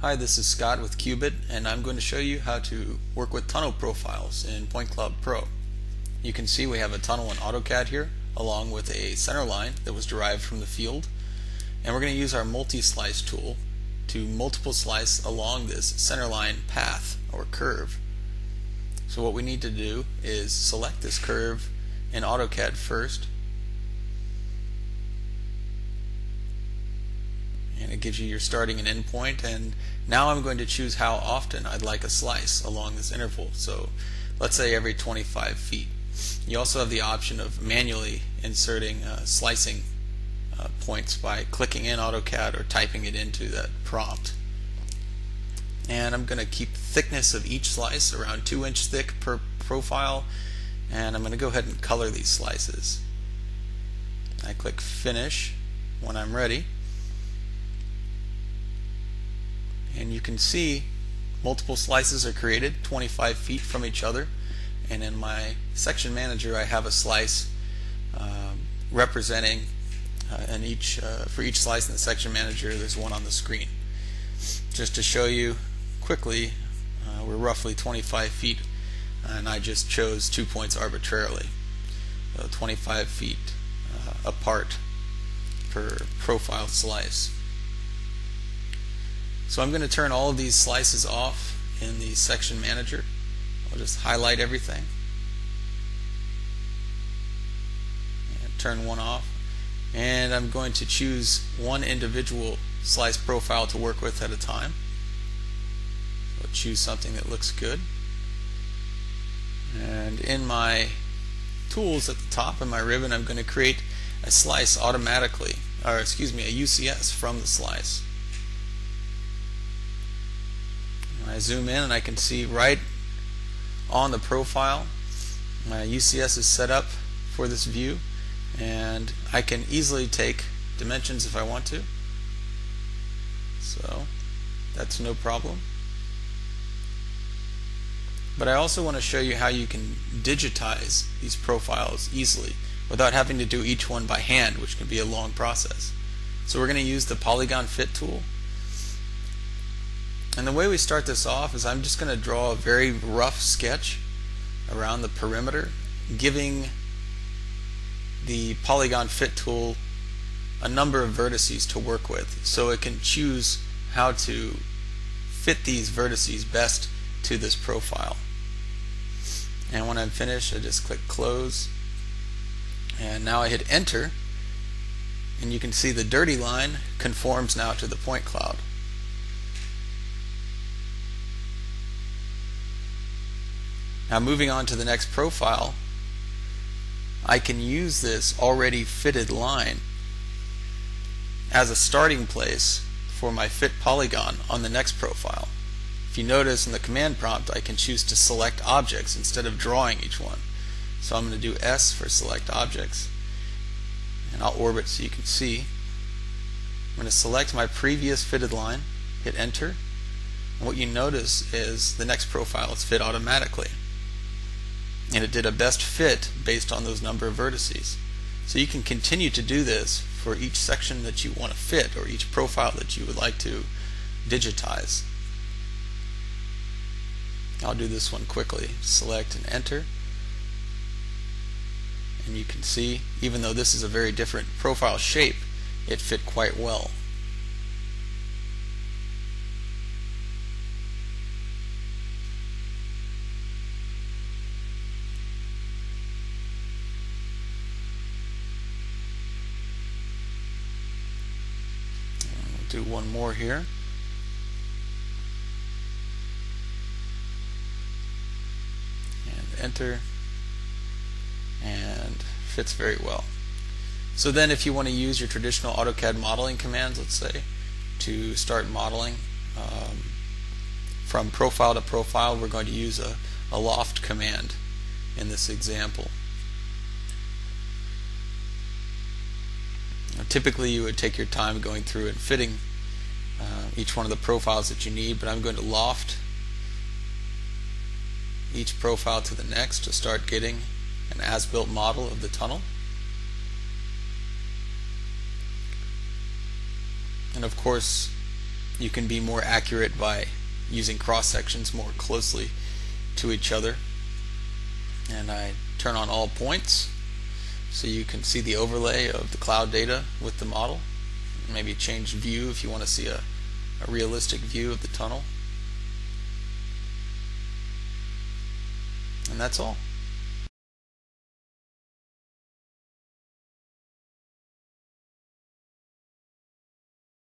Hi, this is Scott with kubit and I'm going to show you how to work with tunnel profiles in Point Cloud Pro. You can see we have a tunnel in AutoCAD here along with a center line that was derived from the field and we're going to use our multi-slice tool to multiple slice along this center line path or curve. So what we need to do is select this curve in AutoCAD first and it gives you your starting and end point. And now I'm going to choose how often I'd like a slice along this interval. So let's say every 25 feet. You also have the option of manually inserting uh, slicing uh, points by clicking in AutoCAD or typing it into that prompt. And I'm going to keep the thickness of each slice around 2 inch thick per profile. And I'm going to go ahead and color these slices. I click finish when I'm ready and you can see multiple slices are created 25 feet from each other. And in my section manager I have a slice um, representing uh, and each uh, for each slice in the section manager there's one on the screen. Just to show you quickly uh, we're roughly 25 feet and I just chose two points arbitrarily. So 25 feet uh, apart per profile slice so I'm going to turn all of these slices off in the section manager. I'll just highlight everything and turn one off and I'm going to choose one individual slice profile to work with at a time. So choose something that looks good and in my tools at the top in my ribbon I'm going to create a slice automatically or excuse me a UCS from the slice I zoom in and I can see right on the profile my UCS is set up for this view and I can easily take dimensions if I want to. So that's no problem. But I also want to show you how you can digitize these profiles easily without having to do each one by hand which can be a long process. So we're going to use the polygon fit tool and the way we start this off is I'm just going to draw a very rough sketch around the perimeter, giving the polygon fit tool a number of vertices to work with so it can choose how to fit these vertices best to this profile. And when I'm finished, I just click close. And now I hit enter. And you can see the dirty line conforms now to the point cloud. Now moving on to the next profile, I can use this already fitted line as a starting place for my fit polygon on the next profile. If you notice in the command prompt I can choose to select objects instead of drawing each one. So I'm going to do S for select objects and I'll orbit so you can see. I'm going to select my previous fitted line, hit enter, and what you notice is the next profile is fit automatically and it did a best fit based on those number of vertices. So you can continue to do this for each section that you want to fit or each profile that you would like to digitize. I'll do this one quickly. Select and enter. And you can see, even though this is a very different profile shape, it fit quite well. Do one more here. And enter. And fits very well. So then if you want to use your traditional AutoCAD modeling commands, let's say, to start modeling um, from profile to profile, we're going to use a, a loft command in this example. Typically you would take your time going through and fitting uh, each one of the profiles that you need, but I'm going to loft each profile to the next to start getting an as-built model of the tunnel. And of course, you can be more accurate by using cross sections more closely to each other. And I turn on all points so you can see the overlay of the cloud data with the model. Maybe change view if you want to see a, a realistic view of the tunnel. And that's all.